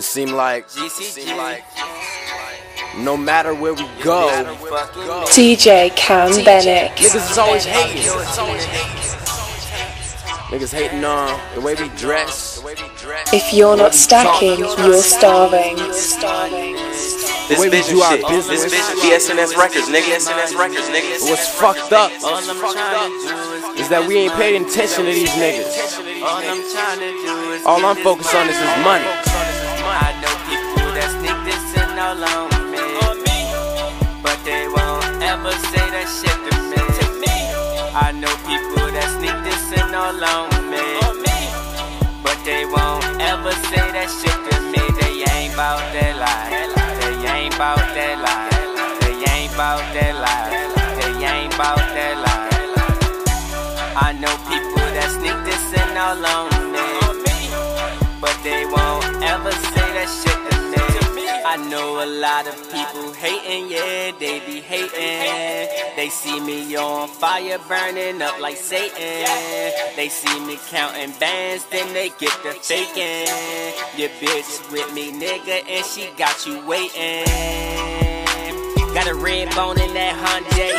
It seemed like, it seemed like no matter where we go, DJ Cam Bennett. niggas is always hating. Niggas hating on the way we dress, If you're not stacking, you're starving. the way we This do vision our shit. business. This vision BSNS Records, nigga. SNS Records, nigga. What's fucked up is that we ain't paid attention to these niggas. All I'm focused on is this money. This in all on me, but they won't ever say that shit to me. To me. I know people that sneak this in all on me, but they won't ever say that shit to me. They ain't bout that life. They ain't bout that life. They ain't bout that life. They ain't bout that life. I know people that sneak this in all on me but they won't ever say that shit to me. I know a lot of people hating, yeah, they be hating. They see me on fire, burning up like Satan. They see me counting bands, then they get the faking. Your bitch with me, nigga, and she got you waiting. Got a red bone in that Hyundai.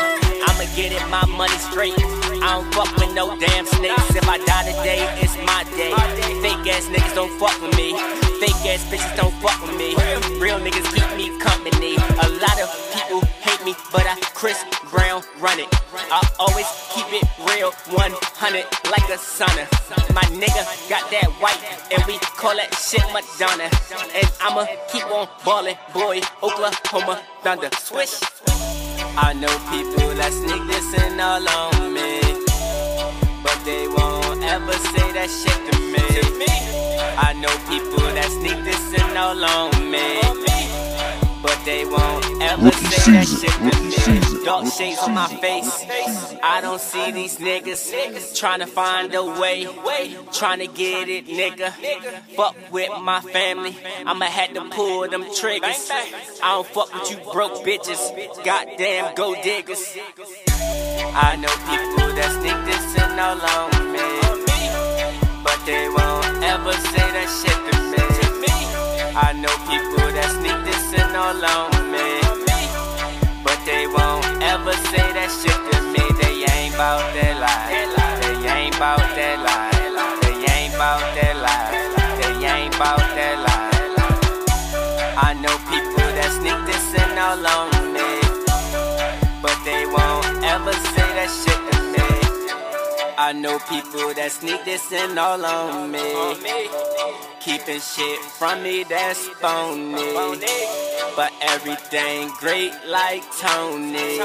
I'ma get it, my money straight. I don't fuck with no damn snakes. If I die today, it's my day. Fake ass niggas don't fuck with me. Fake ass bitches don't fuck with me. Real niggas keep me company. A lot of people hate me, but I Chris Brown run it. I always keep it real, 100 like a sauna. My nigga got that white, and we call that shit Madonna. And I'ma keep on ballin', boy. Oklahoma Thunder. Swish. I know people that sneak this in all on me, but they won't ever say that shit to me. I know people that sneak this in all on me, but they won't ever Rookie say that season, shit to me. season, Dark rookie shades on my face. I don't see these niggas trying to find a way, trying to get it, nigga. Fuck with my family, I'ma have to pull them triggers. I don't fuck with you broke bitches, goddamn go diggers. I know people that sneak this in all on I know people that sneak this in all on me. But they won't ever say that shit to me. They ain't bout that life. They ain't bout that life. They ain't bout that life. They ain't bout that life. I know people that sneak this in all on me. But they won't ever say that shit to me. I know people that sneak this in all on me. Keeping shit from me that's phony. But everything great like Tony.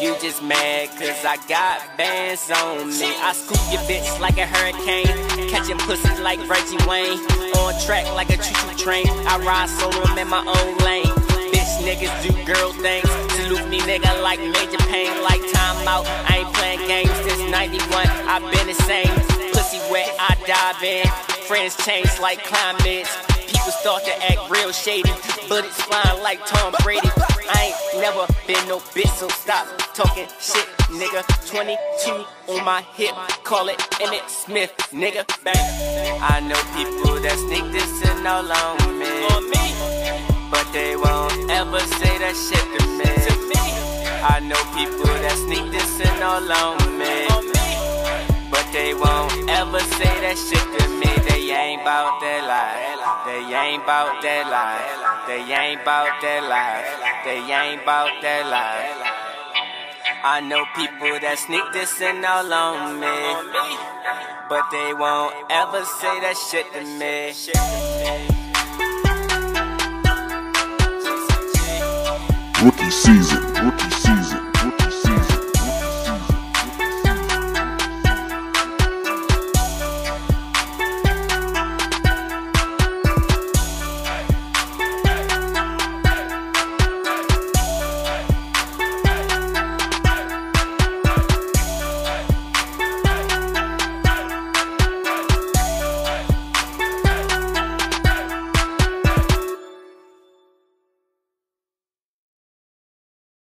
You just mad cause I got bands on me. I scoop your bitch like a hurricane. Catching pussies like Reggie Wayne. On track like a choo choo train. I ride solo, I'm in my own lane. Bitch niggas do girl things. Salute me nigga like Major Payne. Like time out. I ain't playing games since 91. I've been the same. Pussy wet, I dive in. Friends change like climates. People start to act real shady. but it's flying like Tom Brady. I ain't never been no bitch, so stop talking shit, nigga. 22 on my hip, call it Emmitt Smith, nigga. Bang. I know people that sneak this in all on me. But they won't ever say that shit to me. I know people that sneak this in all on me. But they won't ever say that shit to me. Ain't bout that life. They ain't bout that life. They ain't bout that life. They ain't bout that life. I know people that sneak this in all on me. But they won't ever say that shit to me. Rookie season,